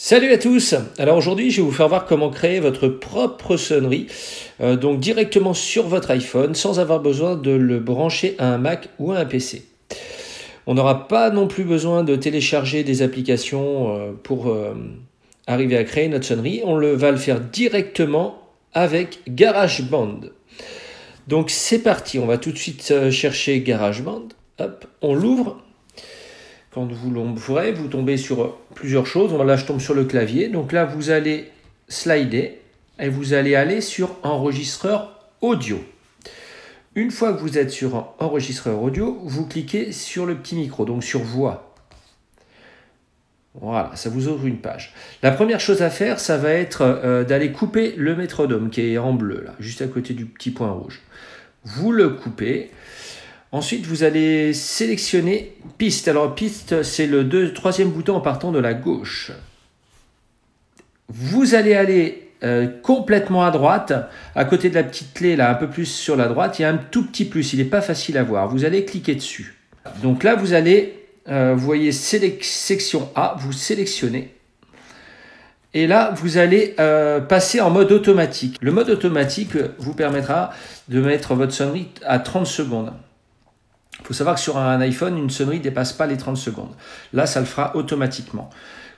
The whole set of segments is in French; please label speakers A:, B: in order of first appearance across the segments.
A: Salut à tous. Alors aujourd'hui je vais vous faire voir comment créer votre propre sonnerie euh, donc directement sur votre iPhone sans avoir besoin de le brancher à un Mac ou à un PC. On n'aura pas non plus besoin de télécharger des applications euh, pour euh, arriver à créer notre sonnerie, on le, va le faire directement avec GarageBand. Donc c'est parti, on va tout de suite chercher GarageBand, hop, on l'ouvre quand vous l'ouvrez, vous tombez sur plusieurs choses. Là, je tombe sur le clavier. Donc là, vous allez slider et vous allez aller sur enregistreur audio. Une fois que vous êtes sur enregistreur audio, vous cliquez sur le petit micro, donc sur voix. Voilà, ça vous ouvre une page. La première chose à faire, ça va être euh, d'aller couper le métronome qui est en bleu, là, juste à côté du petit point rouge. Vous le coupez. Ensuite, vous allez sélectionner piste. Alors, piste, c'est le troisième bouton en partant de la gauche. Vous allez aller euh, complètement à droite, à côté de la petite clé, là, un peu plus sur la droite, il y a un tout petit plus, il n'est pas facile à voir. Vous allez cliquer dessus. Donc là, vous allez, euh, vous voyez section A, vous sélectionnez. Et là, vous allez euh, passer en mode automatique. Le mode automatique vous permettra de mettre votre sonnerie à 30 secondes. Faut savoir que sur un iPhone, une sonnerie ne dépasse pas les 30 secondes. Là, ça le fera automatiquement.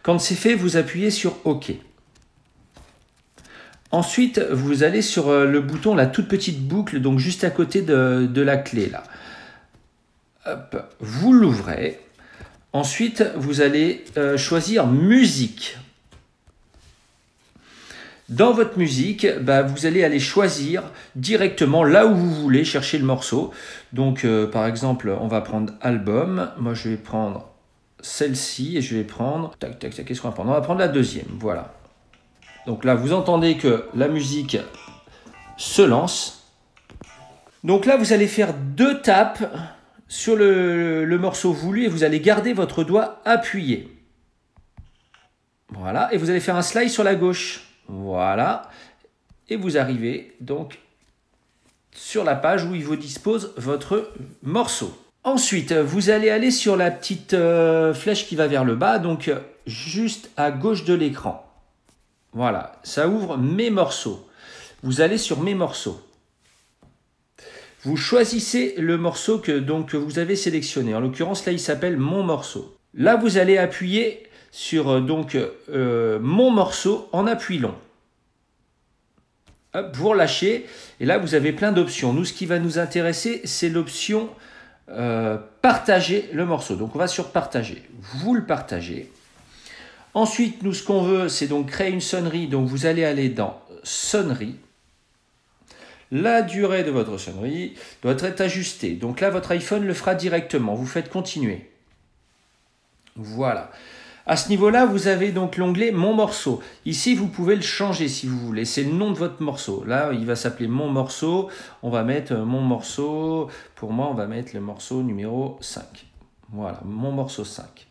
A: Quand c'est fait, vous appuyez sur OK. Ensuite, vous allez sur euh, le bouton, la toute petite boucle, donc juste à côté de, la clé. là. Vous l'ouvrez. Ensuite, vous allez euh, choisir musique. Dans votre musique, bah, vous allez aller choisir directement là où vous voulez chercher le morceau. Donc, euh, par exemple, on va prendre album. Moi, je vais prendre celle-ci et je vais prendre. Tac, tac, tac. Qu'est-ce qu'on va prendre? On va prendre la deuxième. Voilà. Donc là, vous entendez que la musique se lance. Donc là, vous allez faire deux tapes sur le, le morceau voulu et vous allez garder votre doigt appuyé. Voilà. Et vous allez faire un slide sur la gauche. Voilà. Et vous arrivez donc sur la page où il vous dispose votre morceau. Ensuite, vous allez aller sur la petite euh, flèche qui va vers le bas, donc juste à gauche de l'écran. Voilà, ça ouvre mes morceaux. Vous allez sur mes morceaux. Vous choisissez le morceau que, donc, vous avez sélectionné. En l'occurrence, là, il s'appelle mon morceau. Là, vous allez appuyer sur euh, donc euh, mon morceau en appui long. vous relâchez et là vous avez plein d'options. Nous, ce qui va nous intéresser, c'est l'option euh, partager le morceau. Donc on va sur partager. Vous le partagez. Ensuite, nous, ce qu'on veut, c'est donc créer une sonnerie. Donc vous allez aller dans sonnerie. La durée de votre sonnerie doit être ajustée. Donc là, votre iPhone le fera directement. Vous faites continuer. Voilà. À ce niveau-là, vous avez donc l'onglet Mon morceau. Ici, vous pouvez le changer si vous voulez. C'est le nom de votre morceau. Là, il va s'appeler Mon morceau. On va mettre Mon morceau. Pour moi, on va mettre le morceau numéro 5. Voilà, Mon morceau 5.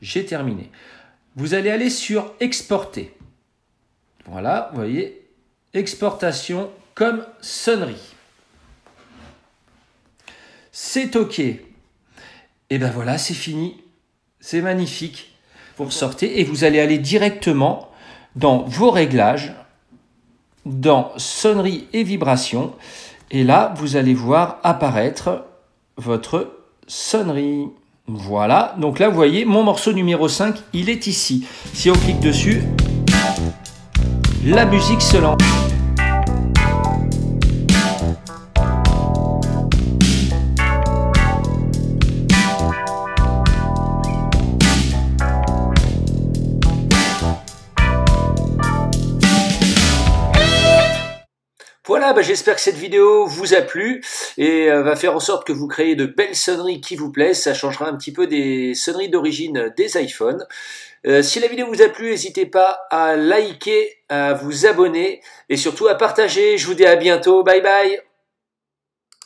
A: J'ai terminé. Vous allez aller sur Exporter. Voilà, vous voyez, exportation comme sonnerie. C'est OK. Et ben voilà, c'est fini. C'est magnifique. Vous ressortez et vous allez aller directement dans vos réglages, dans sonnerie et vibration. Et là, vous allez voir apparaître votre sonnerie. Voilà, donc là, vous voyez, mon morceau numéro 5, il est ici. Si on clique dessus, la musique se lance. Voilà, bah, j'espère que cette vidéo vous a plu et euh, va faire en sorte que vous créez de belles sonneries qui vous plaisent. Ça changera un petit peu des sonneries d'origine des iPhones. Euh, si la vidéo vous a plu, n'hésitez pas à liker, à vous abonner et surtout à partager. Je vous dis à bientôt. Bye bye